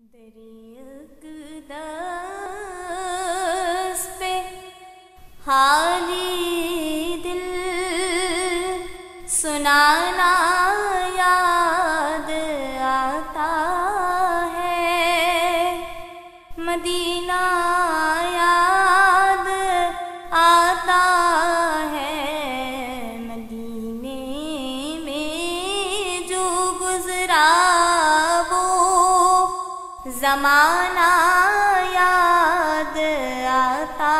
The. जमाना याद आता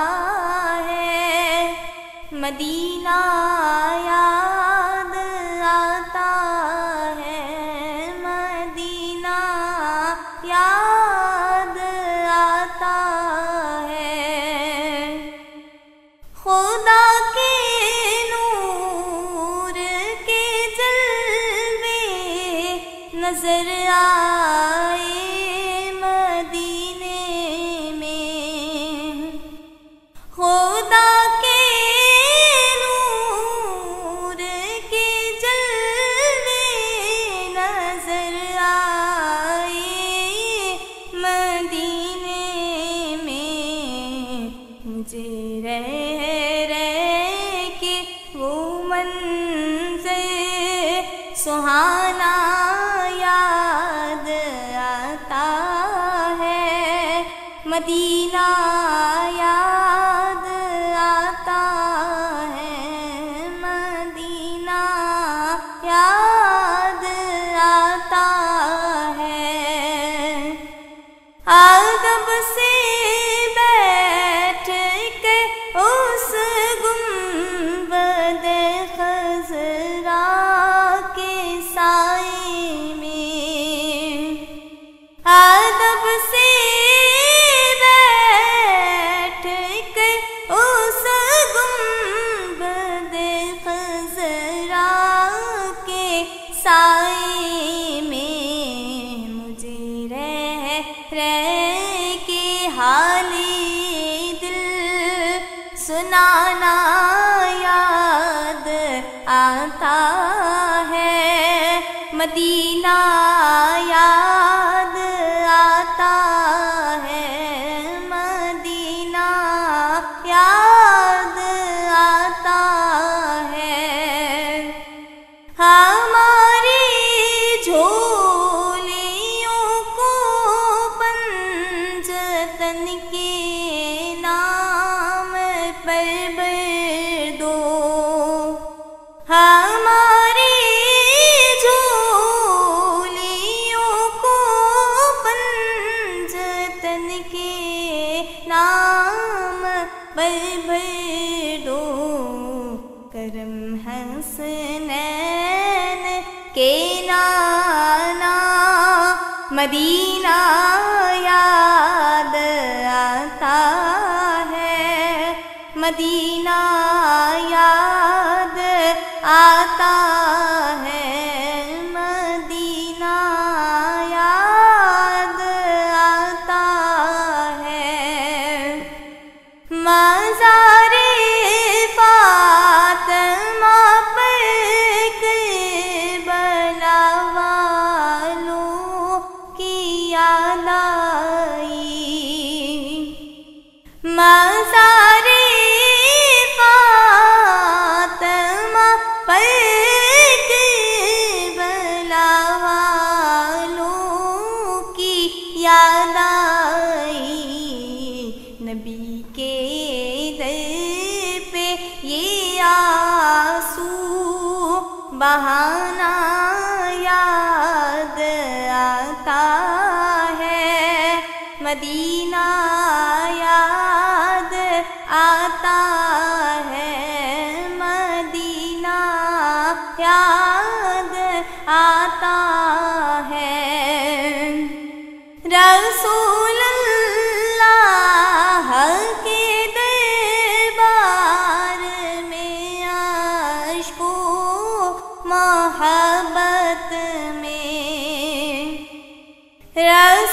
है मदीना याद मुझे रह रह के वो मन से सुहाना याद आता है। मदीना साए में मुझे रह रह के हाली दिल सुनाना याद आता है। मदीना याद मदीना याद आता है। मदीना नबी के दर पे ये आँसू बहाना याद आता है। मदीना याद आता है। मदीना याद आता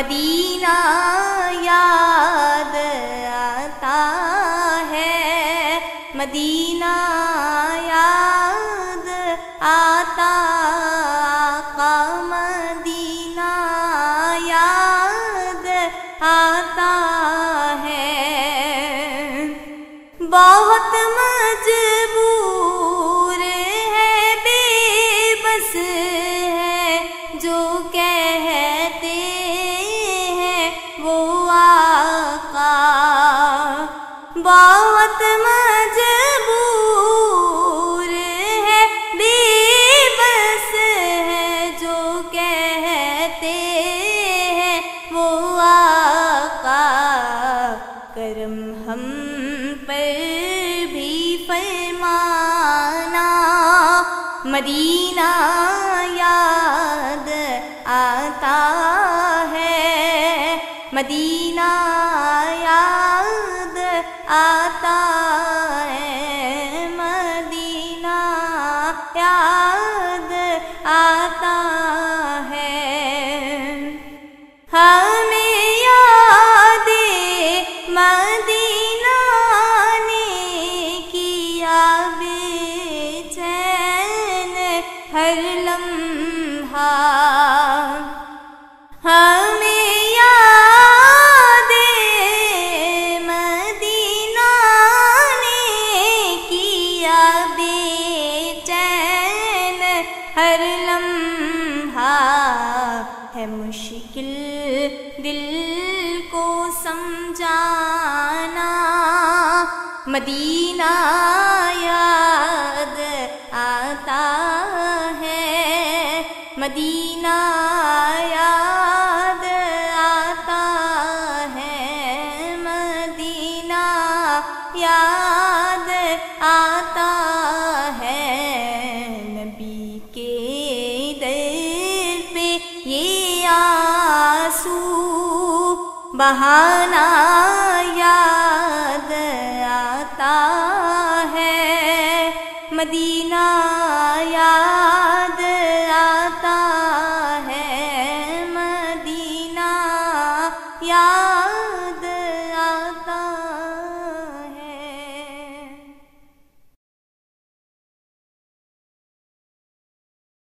मदीना याद आता है। मदीना याद आता का मदीना याद आता बहुत मजबूर है, बेबस है जो कहते हैं, वो आका करम हम पर भी फरमाना, मदीना आता है मदीना याद आता है। मदीना ने हर लम्हा। हमें है मुश्किल दिल को समझाना मदीना बहाना याद आता है। मदीना